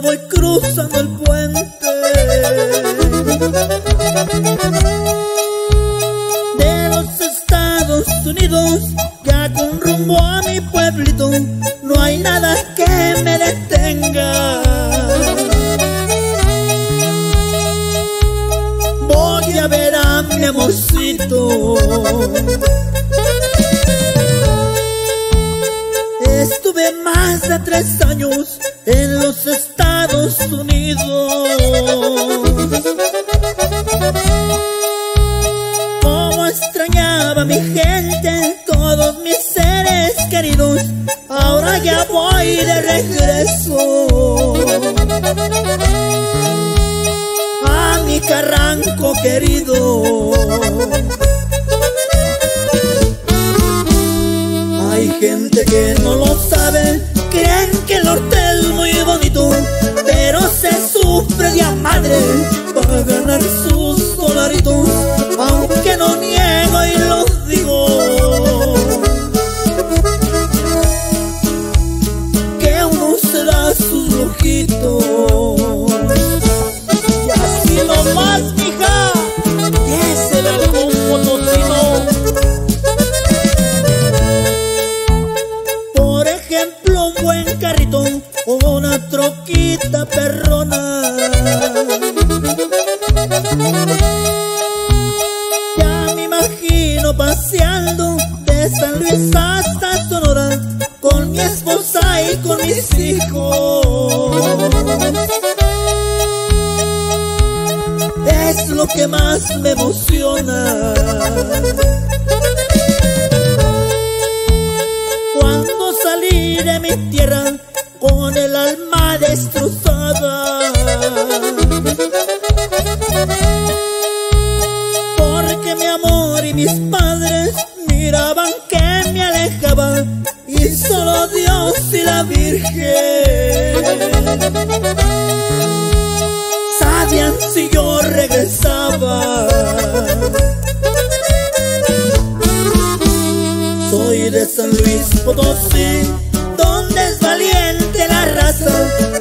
voy cruzando el puente. De los Estados Unidos, ya con rumbo a mi pueblito, no hay nada que me detenga. Voy a ver a mi amorcito. Tres años en los Estados Unidos. Como extrañaba mi gente, todos mis seres queridos, ahora ya voy de regreso. A mi carranco querido. Hay gente que no lo sabe, sufre de a madre para ganar sus dolaritos, aunque no niego y lo digo. Que uno se da sus lujitos. Y así nomás, mija, el algún potosino. Por ejemplo, un buen carrito o una troquita perrona. Con mis hijos. Es lo que más me emociona. Cuando salí de mi tierra con el alma destrozada. Porque mi amor y mis padres miraban que me alejaba Virgen sabían si yo regresaba. Soy de San Luis Potosí, donde es valiente la raza.